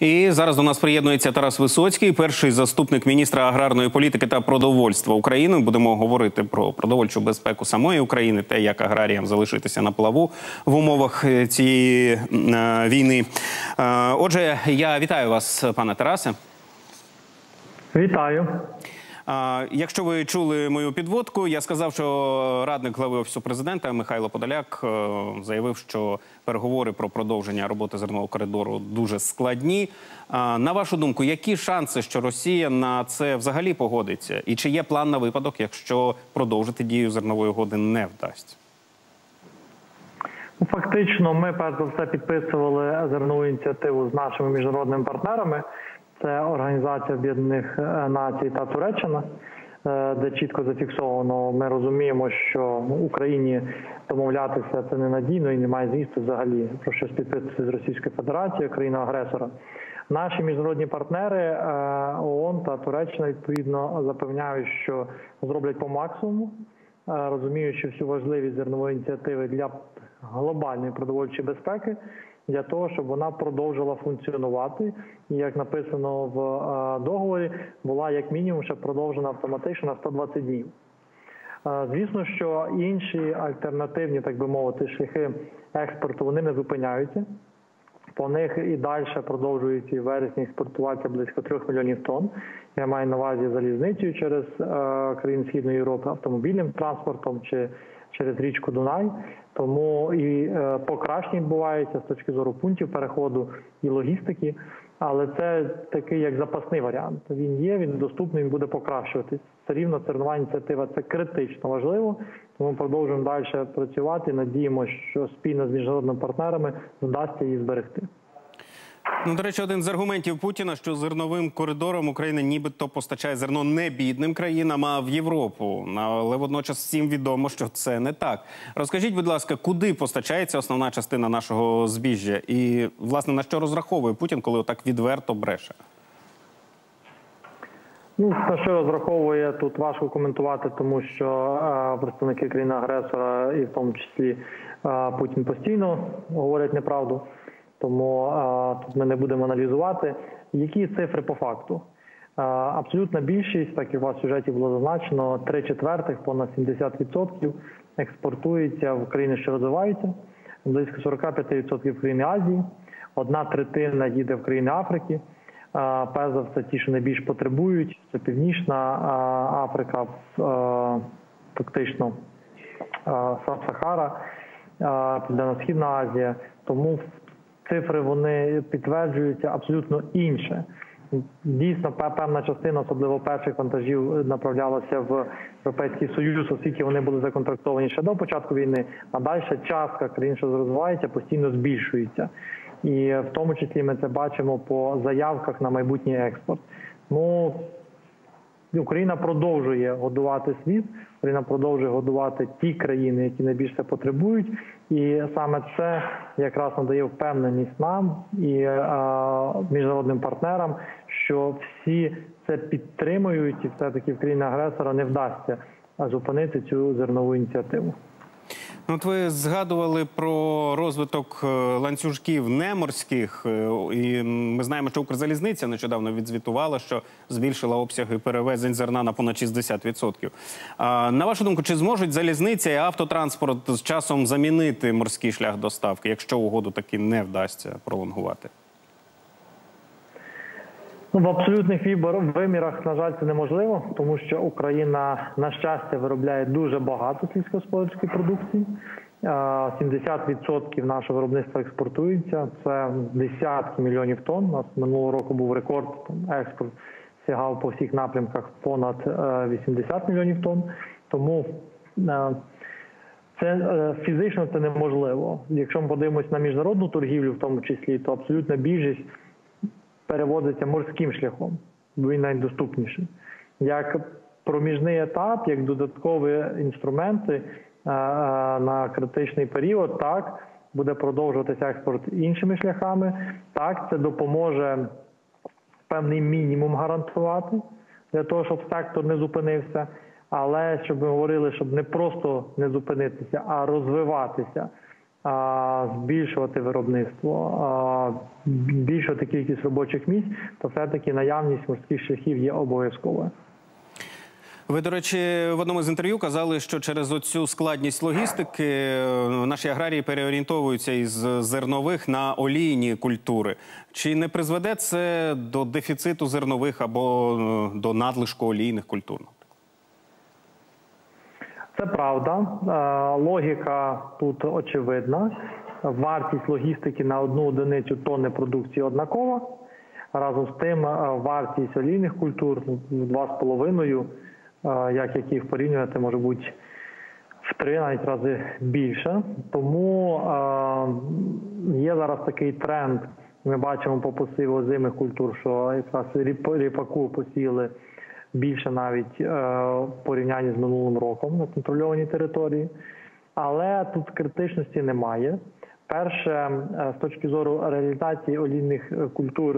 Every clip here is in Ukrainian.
І зараз до нас приєднується Тарас Висоцький, перший заступник міністра аграрної політики та продовольства України. Будемо говорити про продовольчу безпеку самої України, те, як аграріям залишитися на плаву в умовах е, цієї е, війни. Е, отже, я вітаю вас, пане Тарасе. Вітаю. Якщо ви чули мою підводку, я сказав, що радник глави офісу президента Михайло Подоляк е, заявив, що переговори про продовження роботи зернового коридору дуже складні. На вашу думку, які шанси, що Росія на це взагалі погодиться, і чи є план на випадок, якщо продовжити дію зернової угоди не вдасться? Ну, фактично, ми перш за все підписували зернову ініціативу з нашими міжнародними партнерами це Організація Об'єднаних е, Націй та Туреччина, е, де чітко зафіксовано. Ми розуміємо, що Україні домовлятися це ненадійно і немає змісту взагалі про щось підписувати з Російською Федерацією, країна-агресора. Наші міжнародні партнери е, ООН та Туреччина відповідно запевняють, що зроблять по максимуму, розуміючи всю важливість зернової ініціативи для глобальної продовольчої безпеки для того, щоб вона продовжила функціонувати. І як написано в е, договорі, була як мінімум ще продовжена автоматично на 120 днів. Е, звісно, що інші альтернативні, так би мовити, шляхи експорту вони не зупиняються. По них і далі продовжують і вересні експортуватися близько 3 мільйонів тонн. Я маю на увазі залізницею через е, країни Східної Європи, автомобільним транспортом чи через річку Дунай. Тому і е, покращення відбувається з точки зору пунктів переходу і логістики. Але це такий як запасний варіант. Він є, він доступний, він буде покращуватись. Все рівно цернова ініціатива це критично важливо. Тому продовжуємо далі працювати. Надіємося, що спільно з міжнародними партнерами вдасться її зберегти. Ну, до речі, один з аргументів Путіна, що зерновим коридором Україна нібито постачає зерно не бідним країнам, а в Європу. Але водночас всім відомо, що це не так. Розкажіть, будь ласка, куди постачається основна частина нашого збіжжя, і власне на що розраховує Путін, коли отак відверто бреше? Ну, на що розраховує тут важко коментувати, тому що а, представники країни агресора, і в тому числі а, Путін постійно говорять неправду. Тому а, тут ми не будемо аналізувати, які цифри по факту. А, абсолютна більшість, так як у вас в сюжеті було зазначено, 3 четвертих, понад 70% експортується в країни, що розвиваються, близько 45% в країни Азії, одна третина їде в країни Африки. Перш за все, ті, що найбільш потребують, це Північна Африка, фактично Сахара, Південно-Східна Азія. Тому цифри вони підтверджуються абсолютно інше. Дійсно, певна частина, особливо перших вантажів, направлялася в Європейський Союз, оскільки вони були законтрактовані ще до початку війни. А далі частка країн, що розвивається, постійно збільшується, і в тому числі ми це бачимо по заявках на майбутній експорт. Ну Україна продовжує годувати світ, Україна продовжує годувати ті країни, які найбільше потребують, і саме це якраз надає впевненість нам і а, міжнародним партнерам, що всі це підтримують, і все таки в країни агресора не вдасться зупинити цю зернову ініціативу. Ну, от ви згадували про розвиток е, ланцюжків неморських, е, і ми знаємо, що Укрзалізниця нещодавно відзвітувала, що збільшила обсяги перевезень зерна на понад 60%. А, На вашу думку, чи зможуть залізниця і автотранспорт з часом замінити морський шлях доставки, якщо угоду таки не вдасться пролонгувати? Ну, в абсолютних вимірах, на жаль, це неможливо, тому що Україна на щастя виробляє дуже багато сільськогосподарської продукції. 70% нашого виробництва експортується. Це десятки мільйонів тонн. У нас минулого року був рекорд. Експорт сягав по всіх напрямках понад 80 е, мільйонів тонн. Тому е, це е, фізично це неможливо. Якщо ми подивимося на міжнародну торгівлю, в тому числі, то абсолютна більшість перевозиться морським шляхом, він найдоступніший. Як проміжний етап, як додаткові інструменти е, е, на критичний період, так буде продовжуватися експорт іншими шляхами. Так, це допоможе певний мінімум гарантувати для того, щоб сектор не зупинився. Але щоб ми говорили, щоб не просто не зупинитися, а розвиватися збільшувати виробництво, збільшувати кількість робочих місць, то все-таки наявність морських шляхів є обов'язковою. Ви, до речі, в одному з інтерв'ю казали, що через оцю складність логістики е, наші аграрії переорієнтовуються із зернових на олійні культури. Чи не призведе це до дефіциту зернових або е, до надлишку олійних культур? Це правда. Е, Логіка тут очевидна. Вартість логістики на одну одиницю тонни продукції однакова. Разом з тим, е, вартість олійних культур в два з половиною, е, як яких порівнювати, може бути в три навіть рази більше. Тому є зараз такий тренд. Ми бачимо по посіву озимих культур, що якраз ріп- ріпаку посіяли більше навіть е, в порівнянні з минулим роком на контрольованій території. Але тут критичності немає. Перше, е, з точки зору реалізації олійних е, культур,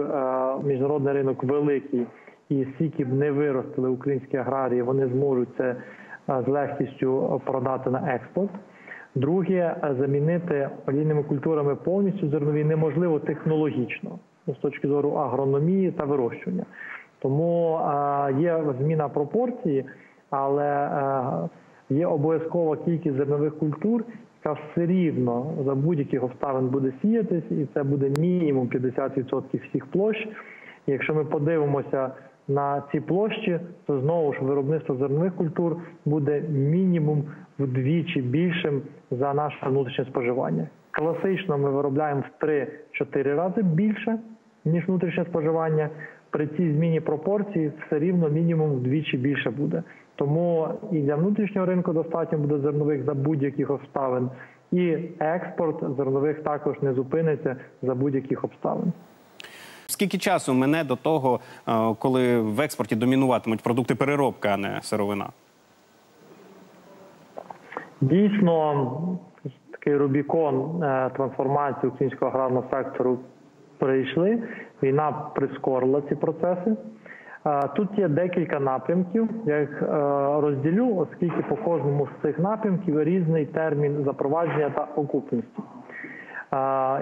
міжнародний ринок великий, і скільки б не виростили українські аграрії, вони зможуть це з легкістю продати на експорт. Друге, замінити олійними культурами повністю зернові неможливо технологічно з точки зору агрономії та вирощування. Тому є зміна пропорції, але е, є обов'язкова кількість зернових культур, яка все рівно за будь-яких обставин буде сіятись, і це буде мінімум 50% всіх площ. Якщо ми подивимося на ці площі, то знову ж виробництво зернових культур буде мінімум вдвічі більшим за наше внутрішнє споживання. Класично ми виробляємо в 3-4 рази більше ніж внутрішнє споживання. При цій зміні пропорцій все рівно мінімум вдвічі більше буде. Тому і для внутрішнього ринку достатньо буде зернових за будь-яких обставин, і експорт зернових також не зупиниться за будь-яких обставин. Скільки часу мине до того, е, коли в експорті домінуватимуть продукти переробки, а не сировина? Дійсно, такий Рубікон е, трансформації українського аграрного сектору перейшли. Війна прискорила ці процеси. Тут є декілька напрямків. Я їх е, розділю, оскільки по кожному з цих напрямків різний термін запровадження та окупності.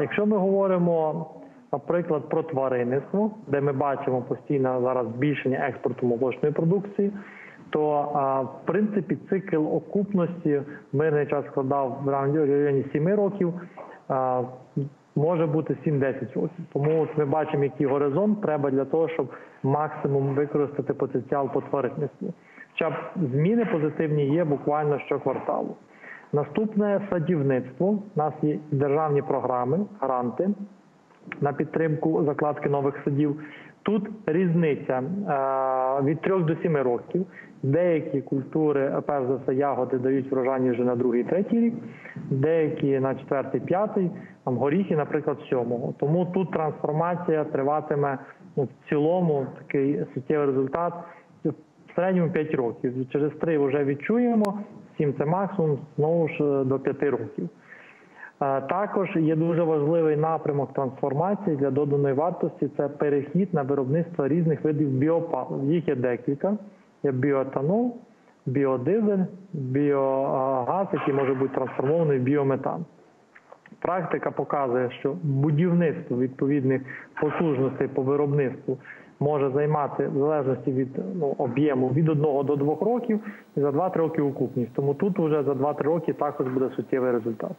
Якщо ми говоримо, наприклад, про тваринництво, де ми бачимо постійно зараз збільшення експорту молочної продукції, то в принципі цикл окупності мирний час складав в районі 7 років, може бути 7-10 років. Тому от ми бачимо, який горизонт треба для того, щоб максимум використати потенціал по тваринництву. Хоча зміни позитивні є буквально щокварталу. Наступне садівництво. У нас є державні програми, гранти на підтримку закладки нових садів. Тут різниця е, від 3 до 7 років. Деякі культури, перш за все, ягоди дають врожайність вже на другий, третій рік, деякі на четвертий, п'ятий, там горіхи, наприклад, сьомого. Тому тут трансформація триватиме ну, в цілому такий суттєвий результат в середньому 5 років. Через 3 вже відчуємо, 7 – це максимум, знову ж е, до 5 років. Е, Також є дуже важливий напрямок трансформації для доданої вартості це перехід на виробництво різних видів біопалив. Їх є декілька: є біоетанол, біодизель, біогаз, який може бути трансформований в біометан. Практика показує, що будівництво відповідних потужностей по виробництву може займати в залежності від ну, об'єму від 1 до 2 років і за 2-3 роки окупність. Тому тут вже за 2-3 роки також буде суттєвий результат.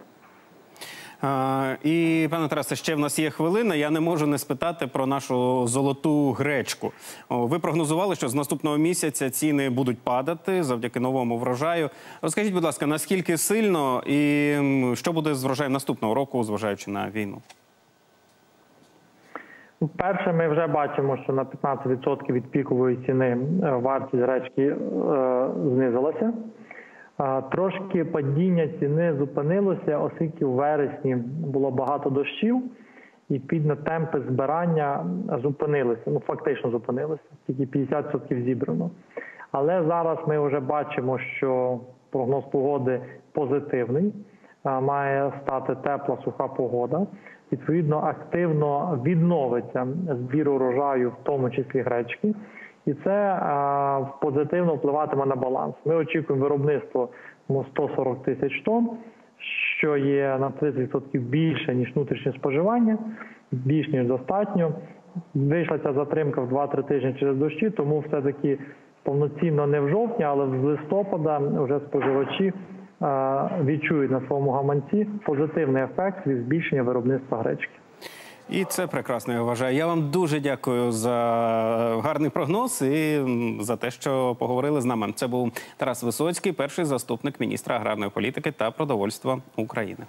І пане Тарасе, ще в нас є хвилина. Я не можу не спитати про нашу золоту гречку. Ви прогнозували, що з наступного місяця ціни будуть падати завдяки новому врожаю. Розкажіть, будь ласка, наскільки сильно і що буде з врожаєм наступного року, зважаючи на війну? Ну, Перше, ми вже бачимо, що на 15% від пікової ціни е, вартість гречки е, знизилася. Трошки падіння ціни зупинилося, оскільки в вересні було багато дощів, і підно темпи збирання зупинилися. Ну фактично зупинилися, тільки 50% зібрано. Але зараз ми вже бачимо, що прогноз погоди позитивний. А, Має стати тепла суха погода. Відповідно, активно відновиться збір урожаю, в тому числі гречки, і це позитивно впливатиме на баланс. Ми очікуємо виробництво ну, 140 тисяч тонн, що є на 30% більше ніж внутрішнє споживання, більш ніж достатньо. Вийшла ця затримка в 2-3 тижні через дощі, тому все-таки повноцінно не в жовтні, але з листопада вже споживачі е, відчують на своєму гаманці позитивний ефект від збільшення виробництва гречки. І це прекрасно, я вважаю. Я вам дуже дякую за гарний прогноз і за те, що поговорили з нами. Це був Тарас Висоцький, перший заступник міністра аграрної політики та продовольства України.